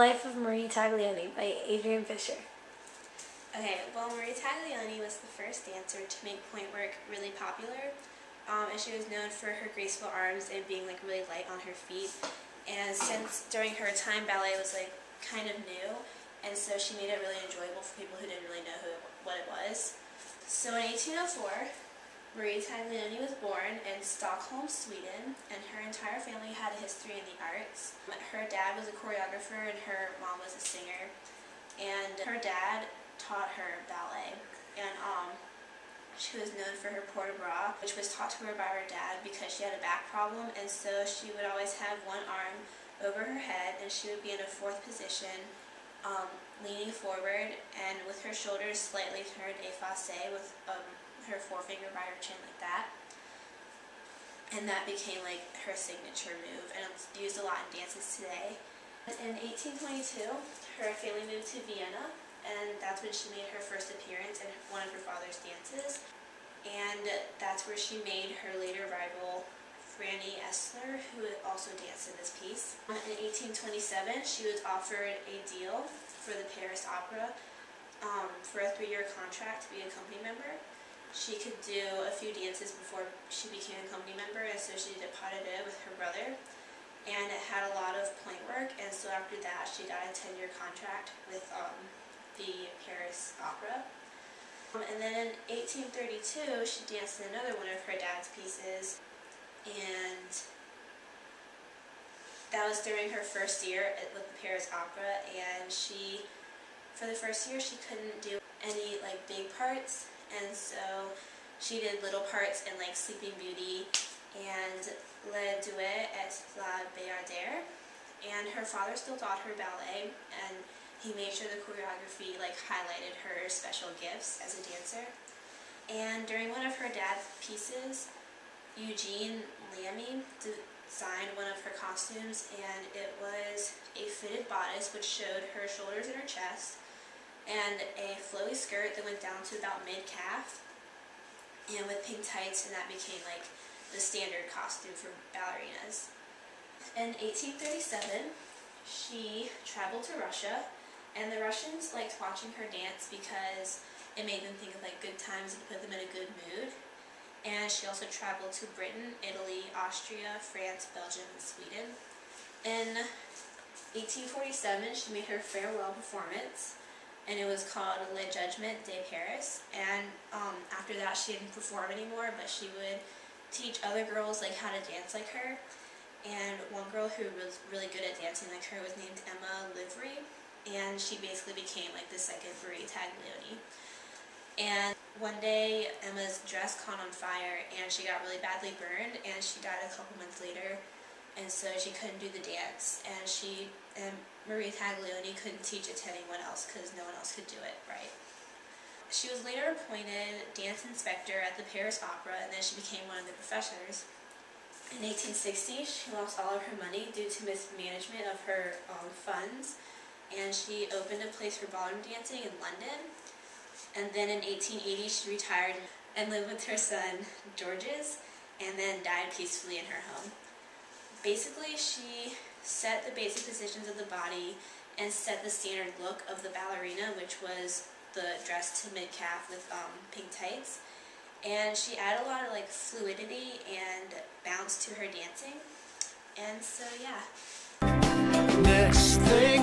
Life of Marie Taglioni by Adrienne Fisher. Okay, well, Marie Taglioni was the first dancer to make pointe work really popular, um, and she was known for her graceful arms and being like really light on her feet. And since during her time ballet was like kind of new, and so she made it really enjoyable for people who didn't really know who, what it was. So in 1804, Marie Taglioni was born in Stockholm, Sweden, and her entire family had a history in the arts. Her dad was a choreographer and her mom was a singer. And her dad taught her ballet. And um, she was known for her port de bras, which was taught to her by her dad because she had a back problem. And so she would always have one arm over her head and she would be in a fourth position, um, leaning forward and with her shoulders slightly turned effacé with um, her forefinger by her chin like that. And that became like her signature move and it's used a lot in dances today. In 1822, her family moved to Vienna and that's when she made her first appearance in one of her father's dances. And that's where she made her later rival Franny Elssler, who also danced in this piece. In 1827, she was offered a deal for the Paris Opera um, for a three-year contract to be a company member she could do a few dances before she became a company member, and so she did pas de deux with her brother. And it had a lot of pointe work, and so after that, she got a 10-year contract with um, the Paris Opera. Um, and then in 1832, she danced in another one of her dad's pieces, and that was during her first year with the Paris Opera, and she, for the first year, she couldn't do any like big parts, and so she did little parts in like Sleeping Beauty and Le Dieu et la Bayadère. And her father still taught her ballet, and he made sure the choreography like highlighted her special gifts as a dancer. And during one of her dad's pieces, Eugene Lami designed one of her costumes, and it was a fitted bodice which showed her shoulders and her chest, and a flowy skirt that went down to about mid-calf and with pink tights and that became like the standard costume for ballerinas. In 1837 she traveled to Russia and the Russians liked watching her dance because it made them think of like good times and put them in a good mood. And she also traveled to Britain, Italy, Austria, France, Belgium, and Sweden. In 1847, she made her farewell performance and it was called Le Jugement de Paris. And um, after that, she didn't perform anymore, but she would teach other girls like how to dance like her. And one girl who was really good at dancing like her was named Emma Livry, and she basically became like the second Marie Taglioni. And one day, Emma's dress caught on fire, and she got really badly burned, and she died a couple months later and so she couldn't do the dance, and she and Marie Taglioni couldn't teach it to anyone else because no one else could do it right. She was later appointed dance inspector at the Paris Opera, and then she became one of the professors. In 1860, she lost all of her money due to mismanagement of her um, funds, and she opened a place for ballroom dancing in London. And then in 1880, she retired and lived with her son, Georges, and then died peacefully in her home basically she set the basic positions of the body and set the standard look of the ballerina, which was the dress to mid-calf with um, pink tights. And she added a lot of like fluidity and bounce to her dancing. And so, yeah. Next thing